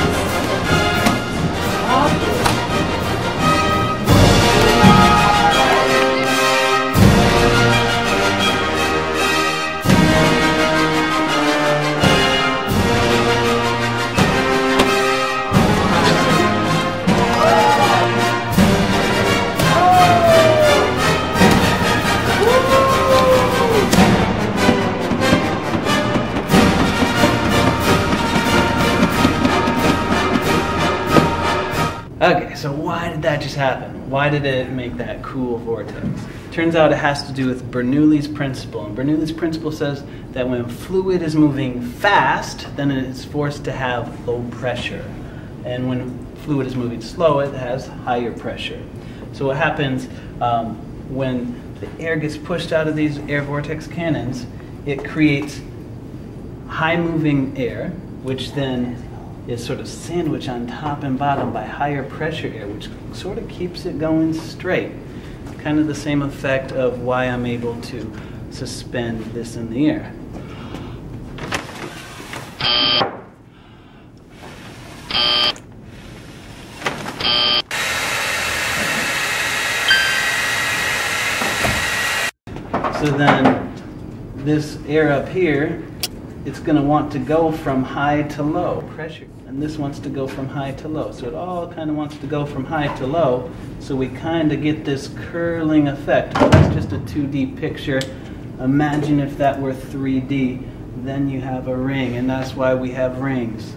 it. So why did that just happen? Why did it make that cool vortex? Turns out it has to do with Bernoulli's principle. And Bernoulli's principle says that when fluid is moving fast, then it's forced to have low pressure. And when fluid is moving slow, it has higher pressure. So what happens um, when the air gets pushed out of these air vortex cannons, it creates high moving air, which then is sort of sandwiched on top and bottom by higher pressure air, which sort of keeps it going straight. Kind of the same effect of why I'm able to suspend this in the air. So then this air up here, it's going to want to go from high to low pressure. And this wants to go from high to low. So it all kind of wants to go from high to low. So we kind of get this curling effect. Oh, that's just a 2D picture. Imagine if that were 3D. Then you have a ring. And that's why we have rings.